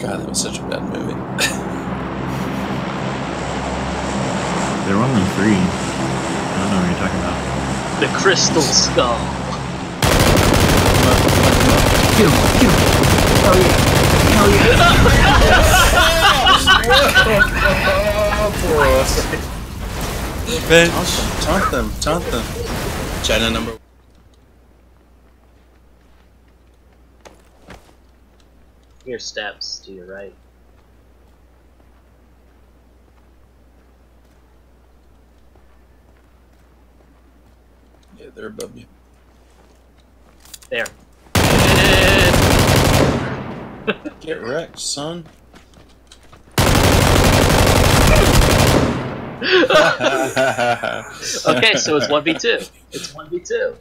God, that was such a bad movie. There were only three. I don't know what you're talking about. The Crystal Skull. Get him, get him. Hell yeah. Hell yeah. Ben. Taunt them, taunt them. China number Your steps to your right. Yeah, they're above you. There. Get wrecked, son. okay, so it's 1v2. It's 1v2.